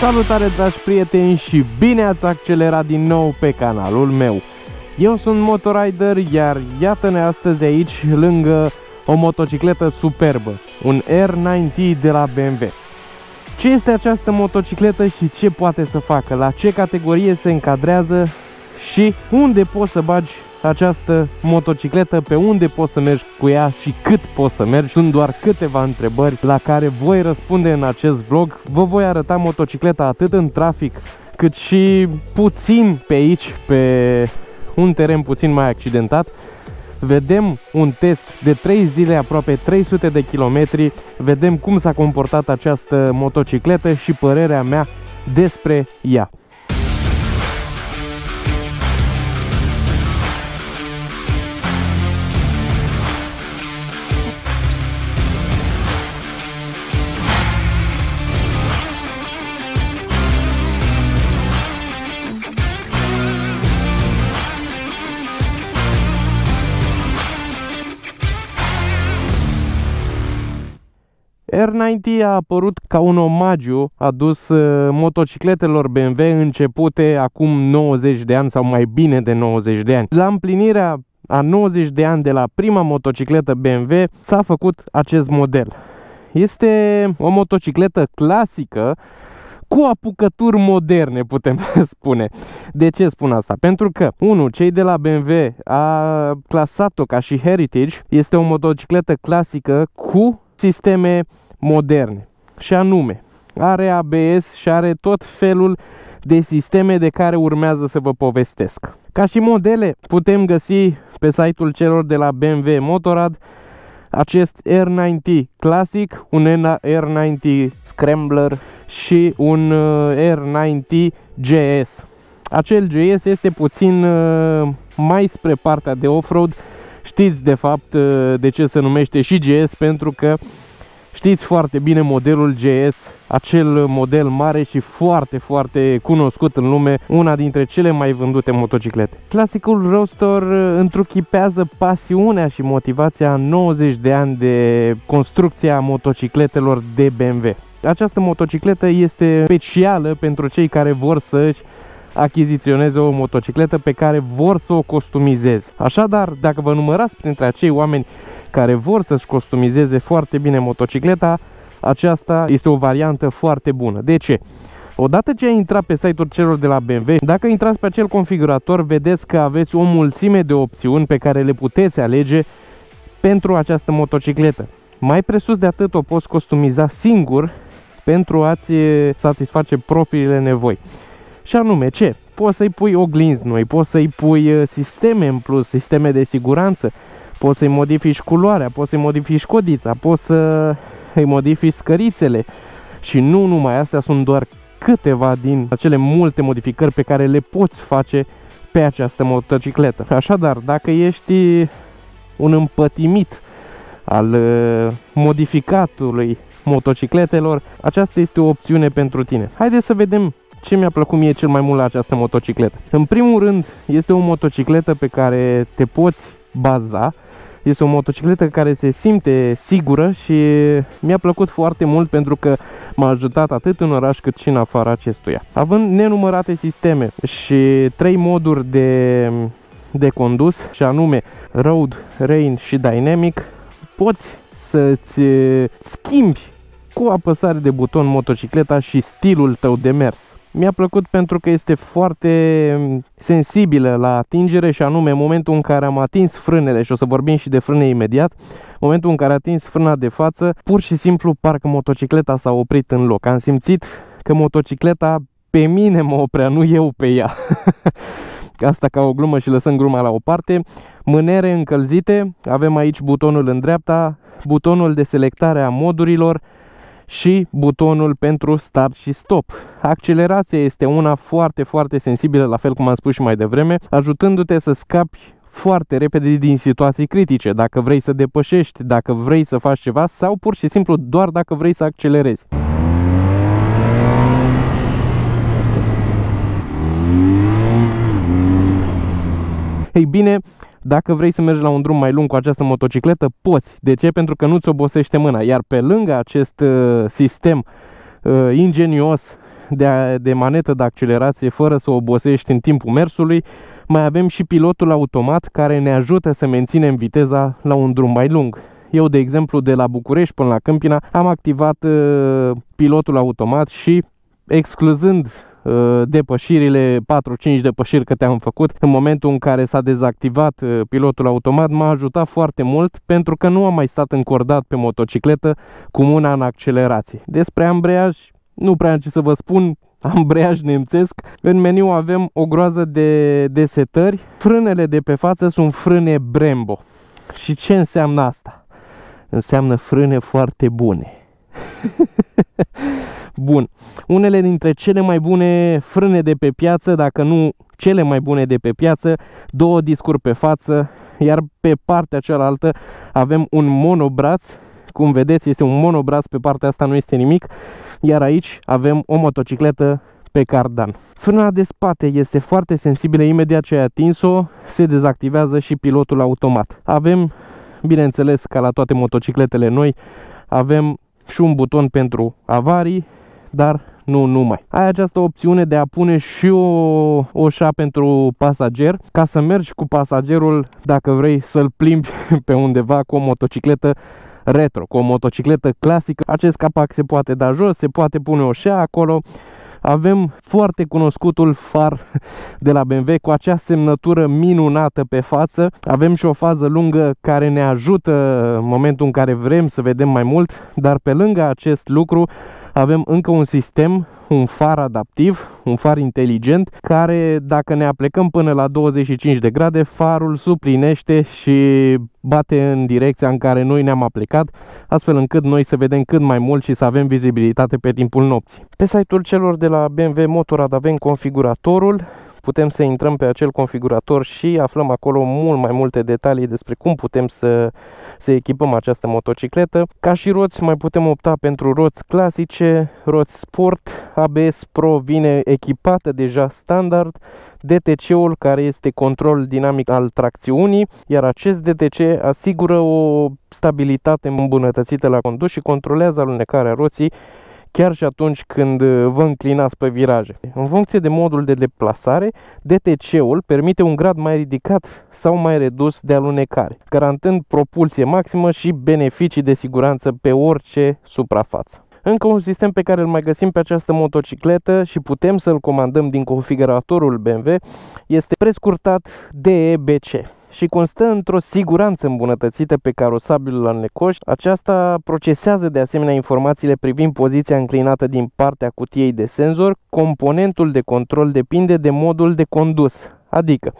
Salutare dragi prieteni și bine ați accelerat din nou pe canalul meu. Eu sunt Motorider iar iată-ne astăzi aici lângă o motocicletă superbă Un R90 de la BMW Ce este această motocicletă și ce poate să facă? La ce categorie se încadrează? Și unde poți să bagi această motocicletă, pe unde poți să mergi cu ea și cât poți să mergi. Sunt doar câteva întrebări la care voi răspunde în acest vlog. Vă voi arăta motocicleta atât în trafic cât și puțin pe aici, pe un teren puțin mai accidentat. Vedem un test de 3 zile, aproape 300 de kilometri, vedem cum s-a comportat această motocicletă și părerea mea despre ea. R90 a apărut ca un omagiu adus uh, motocicletelor BMW începute acum 90 de ani sau mai bine de 90 de ani. La împlinirea a 90 de ani de la prima motocicletă BMW s-a făcut acest model. Este o motocicletă clasică cu apucături moderne, putem spune. De ce spun asta? Pentru că, unul, cei de la BMW a clasat-o ca și Heritage, este o motocicletă clasică cu sisteme moderne. Și anume, are ABS și are tot felul de sisteme de care urmează să vă povestesc. Ca și modele, putem găsi pe site-ul celor de la BMW Motorrad acest R90 Classic, un R90 Scrambler și un uh, R90 GS. Acel GS este puțin uh, mai spre partea de off-road. Știți de fapt uh, de ce se numește și GS pentru că Știți foarte bine modelul GS, acel model mare și foarte, foarte cunoscut în lume, una dintre cele mai vândute motociclete. Clasicul Roadster întruchipează pasiunea și motivația 90 de ani de construcția motocicletelor de BMW. Această motocicletă este specială pentru cei care vor să își achiziționeze o motocicletă pe care vor să o customizeze. Așadar, dacă vă numărați printre acei oameni care vor să-și customizeze foarte bine motocicleta, aceasta este o variantă foarte bună. De ce? Odată ce ai intrat pe site-ul celor de la BMW, dacă intrați pe acel configurator, vedeți că aveți o mulțime de opțiuni pe care le puteți alege pentru această motocicletă. Mai presus de atât o poți customiza singur pentru a-ți satisface propriile nevoi. Și anume, ce? Poți să-i pui oglinzi noi, poți să-i pui uh, sisteme în plus, sisteme de siguranță, poți să-i modifici culoarea, poți să-i modifici codița, poți să îi modifici scărițele și nu numai astea sunt doar câteva din acele multe modificări pe care le poți face pe această motocicletă. Așadar, dacă ești un împătimit al uh, modificatului motocicletelor, aceasta este o opțiune pentru tine. Haideți să vedem ce mi-a plăcut mie cel mai mult la această motocicletă. În primul rând, este o motocicletă pe care te poți baza. Este o motocicletă care se simte sigură și mi-a plăcut foarte mult pentru că m-a ajutat atât în oraș cât și în afara acestuia. Având nenumărate sisteme și trei moduri de, de condus, și anume Road, Rain și Dynamic, poți să-ți schimbi cu apăsare de buton motocicleta și stilul tău de mers. Mi-a plăcut pentru că este foarte sensibilă la atingere și anume în momentul în care am atins frânele și o să vorbim și de frâne imediat, momentul în care am atins frâna de față, pur și simplu parcă motocicleta s-a oprit în loc. Am simțit că motocicleta pe mine mă oprea, nu eu pe ea. Asta ca o glumă și lăsăm gluma la o parte. Mânere încălzite, avem aici butonul în dreapta, butonul de selectare a modurilor, și butonul pentru start și stop. Accelerația este una foarte, foarte sensibilă, la fel cum am spus și mai devreme, ajutându-te să scapi foarte repede din situații critice, dacă vrei să depășești, dacă vrei să faci ceva sau pur și simplu doar dacă vrei să accelerezi. Ei bine, dacă vrei să mergi la un drum mai lung cu această motocicletă, poți. De ce? Pentru că nu-ți obosește mâna. Iar pe lângă acest uh, sistem uh, ingenios de, de manetă de accelerație fără să obosești în timpul mersului. Mai avem și pilotul automat care ne ajută să menținem viteza la un drum mai lung. Eu, de exemplu, de la București până la Câmpina, am activat uh, pilotul automat și excluzând uh, depășirile, 4-5 depășiri câte am făcut, în momentul în care s-a dezactivat uh, pilotul automat, m-a ajutat foarte mult pentru că nu am mai stat încordat pe motocicletă cu mâna în accelerație. Despre ambreiaj nu prea am ce să vă spun, ambreiaj nemțesc. În meniu avem o groază de, de setări. Frânele de pe față sunt frâne Brembo. Și ce înseamnă asta? înseamnă frâne foarte bune. Bun. Unele dintre cele mai bune frâne de pe piață, dacă nu cele mai bune de pe piață, două discuri pe față, iar pe partea cealaltă avem un monobraț. Cum vedeți, este un monobraț, pe partea asta nu este nimic, iar aici avem o motocicletă pe cardan. Frâna de spate este foarte sensibilă, imediat ce ai atins-o, se dezactivează și pilotul automat. Avem Bineînțeles, ca la toate motocicletele noi, avem și un buton pentru avarii, dar nu numai. Ai această opțiune de a pune și o oșa pentru pasager, ca să mergi cu pasagerul dacă vrei să-l plimbi pe undeva cu o motocicletă retro, cu o motocicletă clasică. Acest capac se poate da jos, se poate pune o șea acolo, avem foarte cunoscutul far de la BMW cu acea semnătură minunată pe față. Avem și o fază lungă care ne ajută în momentul în care vrem să vedem mai mult, dar pe lângă acest lucru avem încă un sistem, un far adaptiv, un far inteligent, care dacă ne aplecăm până la 25 de grade, farul suplinește și bate în direcția în care noi ne-am aplicat, astfel încât noi să vedem cât mai mult și să avem vizibilitate pe timpul nopții. Pe site-ul celor de la BMW Motorrad avem configuratorul, putem să intrăm pe acel configurator și aflăm acolo mult mai multe detalii despre cum putem să, să echipăm această motocicletă. Ca și roți mai putem opta pentru roți clasice, roți sport, ABS Pro vine echipată deja standard, DTC-ul care este control dinamic al tracțiunii, iar acest DTC asigură o stabilitate îmbunătățită la condus și controlează alunecarea roții chiar și atunci când uh, vă înclinați pe viraje. În funcție de modul de deplasare, DTC-ul permite un grad mai ridicat sau mai redus de alunecare, garantând propulsie maximă și beneficii de siguranță pe orice suprafață. Încă un sistem pe care îl mai găsim pe această motocicletă și putem să-l comandăm din configuratorul BMW este prescurtat DEBC și constă într-o siguranță îmbunătățită pe carosabilul la necoș. Aceasta procesează de asemenea informațiile privind poziția înclinată din partea cutiei de senzor. Componentul de control depinde de modul de condus, adică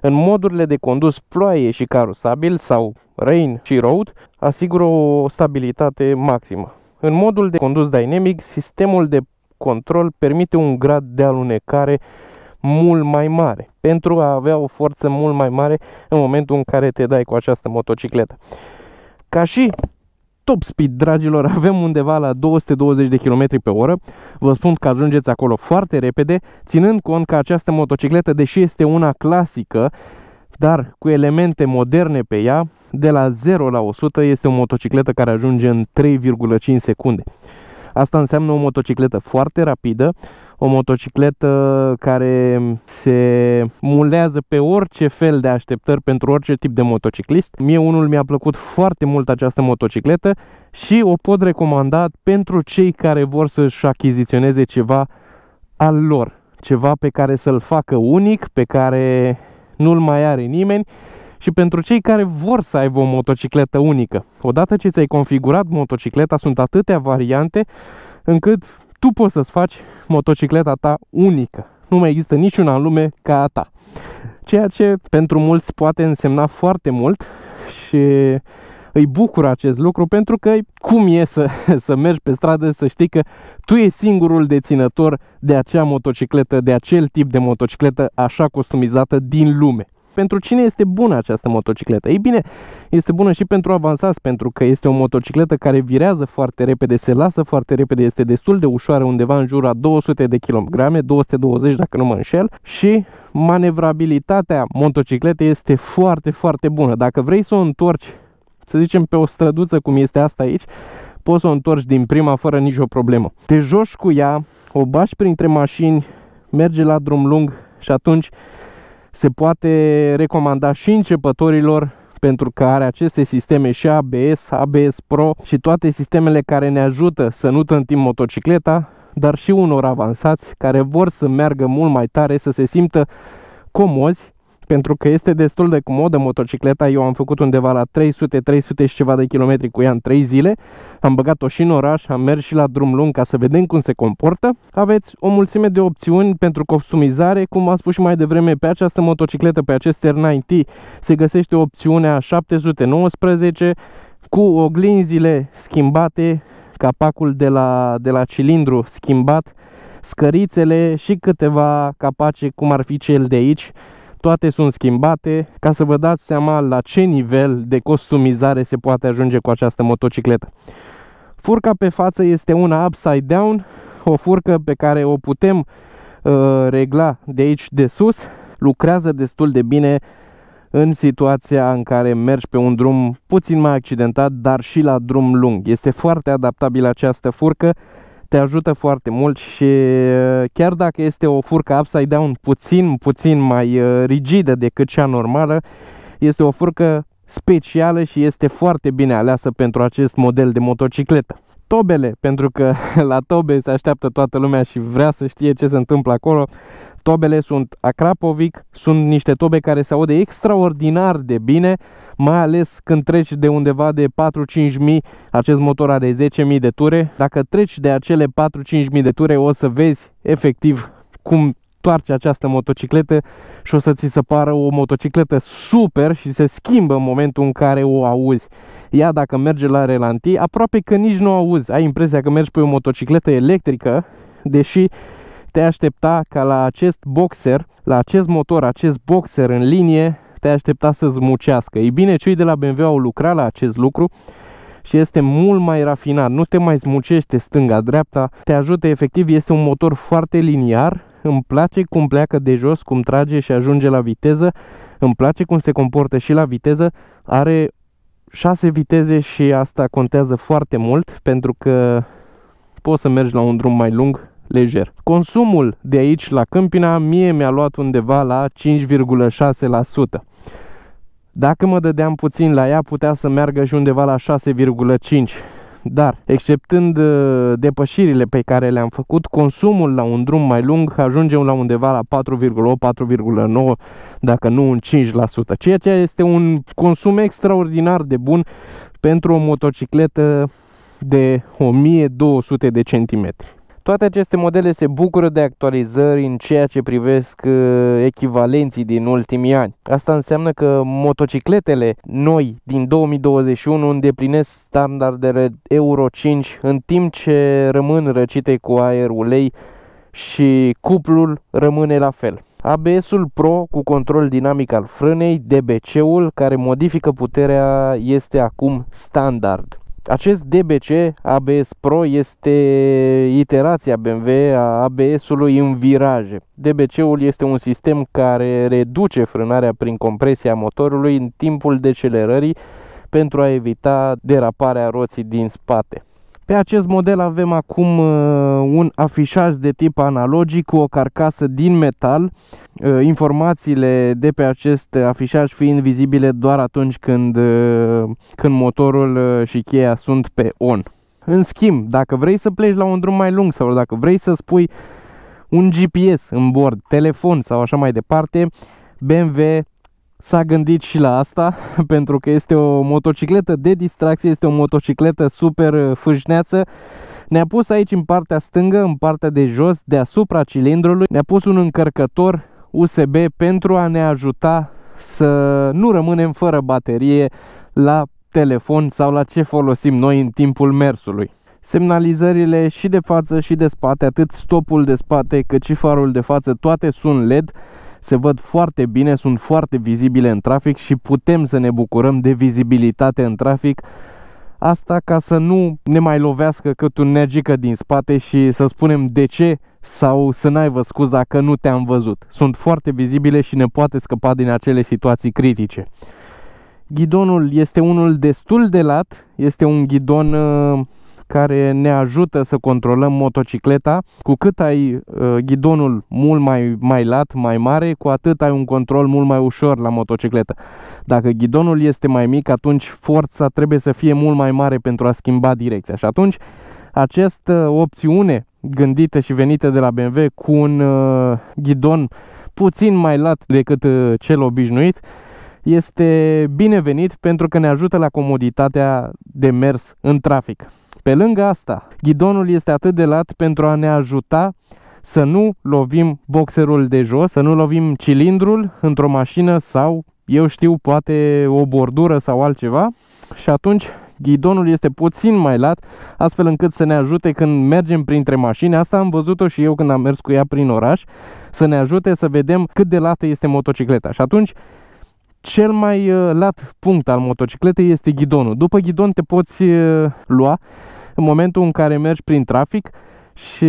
în modurile de condus ploaie și carosabil sau rain și road asigură o stabilitate maximă. În modul de condus dynamic, sistemul de control permite un grad de alunecare mult mai mare pentru a avea o forță mult mai mare în momentul în care te dai cu această motocicletă. Ca și top speed, dragilor, avem undeva la 220 de km pe oră. Vă spun că ajungeți acolo foarte repede, ținând cont că această motocicletă, deși este una clasică, dar cu elemente moderne pe ea, de la 0 la 100 este o motocicletă care ajunge în 3,5 secunde. Asta înseamnă o motocicletă foarte rapidă, o motocicletă care se mulează pe orice fel de așteptări pentru orice tip de motociclist. Mie unul mi-a plăcut foarte mult această motocicletă și o pot recomanda pentru cei care vor să-și achiziționeze ceva al lor, ceva pe care să-l facă unic, pe care nu-l mai are nimeni și pentru cei care vor să aibă o motocicletă unică. Odată ce ți-ai configurat motocicleta, sunt atâtea variante încât tu poți să-ți faci motocicleta ta unică. Nu mai există niciuna în lume ca a ta. Ceea ce pentru mulți poate însemna foarte mult și îi bucură acest lucru pentru că cum e să, să mergi pe stradă să știi că tu ești singurul deținător de acea motocicletă, de acel tip de motocicletă așa customizată din lume. Pentru cine este bună această motocicletă? Ei bine, este bună și pentru avansați, pentru că este o motocicletă care virează foarte repede, se lasă foarte repede, este destul de ușoară, undeva în jur a 200 de kg, 220 dacă nu mă înșel, și manevrabilitatea motocicletei este foarte, foarte bună. Dacă vrei să o întorci, să zicem, pe o străduță cum este asta aici, poți să o întorci din prima fără nicio problemă. Te joci cu ea o bași printre mașini, merge la drum lung și atunci se poate recomanda și începătorilor pentru că are aceste sisteme și ABS, ABS Pro și toate sistemele care ne ajută să nu tântim motocicleta, dar și unor avansați care vor să meargă mult mai tare, să se simtă comozi pentru că este destul de comodă motocicleta. Eu am făcut undeva la 300-300 și ceva de kilometri cu ea în 3 zile. Am băgat-o și în oraș, am mers și la drum lung ca să vedem cum se comportă. Aveți o mulțime de opțiuni pentru customizare, cum am spus și mai devreme, pe această motocicletă, pe acest R9T, se găsește opțiunea 719 cu oglinzile schimbate, capacul de la, de la cilindru schimbat, scărițele și câteva capace cum ar fi cel de aici toate sunt schimbate ca să vă dați seama la ce nivel de customizare se poate ajunge cu această motocicletă. Furca pe față este una upside down, o furcă pe care o putem uh, regla de aici de sus, lucrează destul de bine în situația în care mergi pe un drum puțin mai accidentat, dar și la drum lung. Este foarte adaptabilă această furcă te ajută foarte mult și uh, chiar dacă este o furcă upside down puțin, puțin mai uh, rigidă decât cea normală, este o furcă specială și este foarte bine aleasă pentru acest model de motocicletă. Tobele, pentru că la tobe se așteaptă toată lumea și vrea să știe ce se întâmplă acolo. Tobele sunt Akrapovic, sunt niște tobe care se aude extraordinar de bine, mai ales când treci de undeva de 4-5 mii, acest motor are 10 mii de ture. Dacă treci de acele 4-5 mii de ture, o să vezi efectiv cum toarce această motocicletă și o să ți se pară o motocicletă super și se schimbă în momentul în care o auzi. Ea dacă merge la relanti, aproape că nici nu auzi. Ai impresia că mergi pe o motocicletă electrică, deși te aștepta ca la acest boxer, la acest motor, acest boxer în linie, te aștepta să zmucească. Ei bine, cei de la BMW au lucrat la acest lucru și este mult mai rafinat, nu te mai zmucește stânga-dreapta, te ajută efectiv, este un motor foarte liniar, îmi place cum pleacă de jos, cum trage și ajunge la viteză, îmi place cum se comportă și la viteză, are 6 viteze și asta contează foarte mult pentru că poți să mergi la un drum mai lung lejer. Consumul de aici la Câmpina mie mi-a luat undeva la 5,6%. Dacă mă dădeam puțin la ea, putea să meargă și undeva la 6,5%. Dar, exceptând uh, depășirile pe care le-am făcut, consumul la un drum mai lung ajungem la undeva la 4,8-4,9, dacă nu un 5%, ceea ce este un consum extraordinar de bun pentru o motocicletă de 1200 de centimetri. Toate aceste modele se bucură de actualizări în ceea ce privesc uh, echivalenții din ultimii ani. Asta înseamnă că motocicletele noi din 2021 îndeplinesc standardele Euro 5 în timp ce rămân răcite cu aer ulei și cuplul rămâne la fel. ABS-ul Pro cu control dinamic al frânei, DBC-ul care modifică puterea este acum standard. Acest DBC ABS Pro este iterația BMW a ABS-ului în viraje. DBC-ul este un sistem care reduce frânarea prin compresia motorului în timpul decelerării pentru a evita deraparea roții din spate. Pe acest model avem acum uh, un afișaj de tip analogic cu o carcasă din metal, uh, informațiile de pe acest afișaj fiind vizibile doar atunci când, uh, când motorul și cheia sunt pe on. În schimb, dacă vrei să pleci la un drum mai lung sau dacă vrei să spui un GPS în bord, telefon sau așa mai departe, BMW s-a gândit și la asta pentru că este o motocicletă de distracție, este o motocicletă super uh, fâșneață. Ne-a pus aici în partea stângă, în partea de jos, deasupra cilindrului, ne-a pus un încărcător USB pentru a ne ajuta să nu rămânem fără baterie la telefon sau la ce folosim noi în timpul mersului. Semnalizările și de față și de spate, atât stopul de spate cât și farul de față, toate sunt LED se văd foarte bine, sunt foarte vizibile în trafic și putem să ne bucurăm de vizibilitate în trafic Asta ca să nu ne mai lovească cât un negică din spate și să spunem de ce sau să n-aibă scuza că nu te-am văzut. Sunt foarte vizibile și ne poate scăpa din acele situații critice. Ghidonul este unul destul de lat, este un ghidon uh, care ne ajută să controlăm motocicleta. Cu cât ai uh, ghidonul mult mai, mai lat, mai mare, cu atât ai un control mult mai ușor la motocicletă. Dacă ghidonul este mai mic, atunci forța trebuie să fie mult mai mare pentru a schimba direcția. Și atunci această opțiune gândită și venită de la BMW cu un uh, ghidon puțin mai lat decât uh, cel obișnuit este binevenit pentru că ne ajută la comoditatea de mers în trafic. Pe lângă asta, ghidonul este atât de lat pentru a ne ajuta să nu lovim boxerul de jos, să nu lovim cilindrul într-o mașină sau, eu știu, poate o bordură sau altceva și atunci ghidonul este puțin mai lat, astfel încât să ne ajute când mergem printre mașini. Asta am văzut-o și eu când am mers cu ea prin oraș, să ne ajute să vedem cât de lată este motocicleta. Și atunci cel mai uh, lat punct al motocicletei este ghidonul. După ghidon te poți uh, lua în momentul în care mergi prin trafic și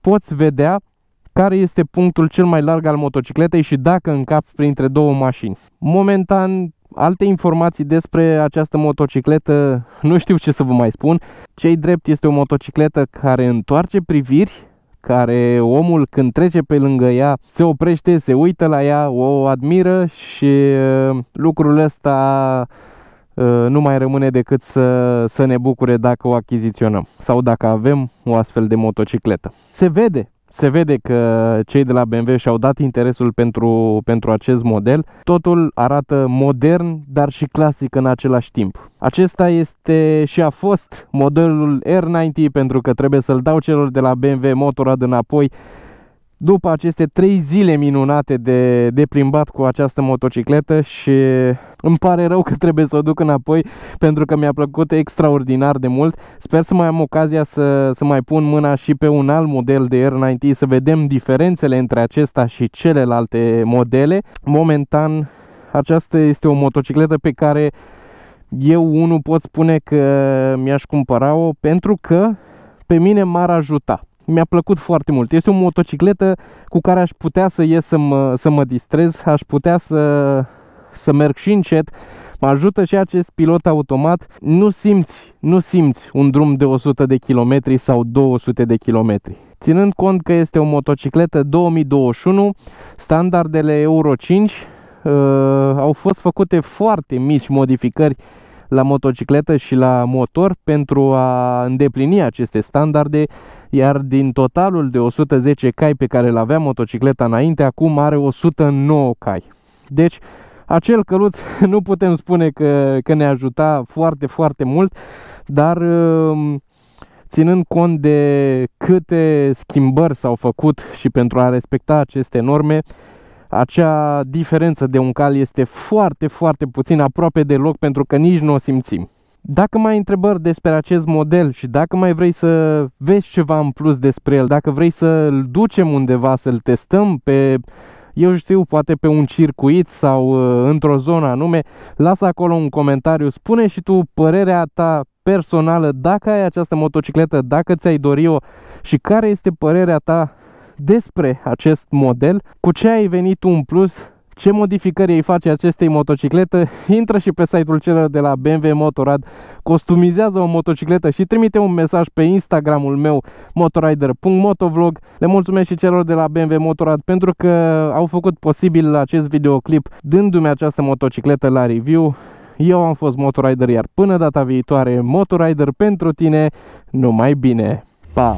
poți vedea care este punctul cel mai larg al motocicletei și dacă încapi printre două mașini. Momentan, alte informații despre această motocicletă nu știu ce să vă mai spun. Cei drept este o motocicletă care întoarce priviri care omul când trece pe lângă ea se oprește, se uită la ea, o admiră și uh, lucrul ăsta uh, nu mai rămâne decât să, să ne bucure dacă o achiziționăm sau dacă avem o astfel de motocicletă. Se vede se vede că cei de la BMW și-au dat interesul pentru, pentru acest model. Totul arată modern, dar și clasic în același timp. Acesta este și a fost modelul R90 pentru că trebuie să-l dau celor de la BMW Motorrad înapoi după aceste trei zile minunate de, de plimbat cu această motocicletă și îmi pare rău că trebuie să o duc înapoi pentru că mi-a plăcut extraordinar de mult. Sper să mai am ocazia să, să mai pun mâna și pe un alt model de R90 să vedem diferențele între acesta și celelalte modele. Momentan aceasta este o motocicletă pe care eu unul pot spune că mi-aș cumpăra-o pentru că pe mine m-ar ajuta mi-a plăcut foarte mult. Este o motocicletă cu care aș putea să ies să mă, să mă distrez, aș putea să, să merg și încet. Mă ajută și acest pilot automat. Nu simți, nu simți un drum de 100 de km sau 200 de km. Ținând cont că este o motocicletă 2021, standardele Euro 5 uh, au fost făcute foarte mici modificări la motocicletă și la motor pentru a îndeplini aceste standarde, iar din totalul de 110 cai pe care îl avea motocicleta înainte, acum are 109 cai. Deci, acel căluț nu putem spune că, că ne ajuta foarte, foarte mult, dar um, ținând cont de câte schimbări s-au făcut și pentru a respecta aceste norme, acea diferență de un cal este foarte, foarte puțin, aproape deloc, pentru că nici nu o simțim. Dacă mai ai întrebări despre acest model și dacă mai vrei să vezi ceva în plus despre el, dacă vrei să-l ducem undeva, să-l testăm pe, eu știu, poate pe un circuit sau uh, într-o zonă anume, lasă acolo un comentariu, spune și tu părerea ta personală, dacă ai această motocicletă, dacă ți-ai dori-o și care este părerea ta despre acest model, cu ce ai venit tu în plus, ce modificări îi face acestei motociclete, intră și pe site-ul celor de la BMW Motorrad, costumizează o motocicletă și trimite un mesaj pe Instagramul meu motorider.motovlog. Le mulțumesc și celor de la BMW Motorrad pentru că au făcut posibil acest videoclip dându-mi această motocicletă la review. Eu am fost Motorider, iar până data viitoare, Motorider pentru tine, numai bine! Pa!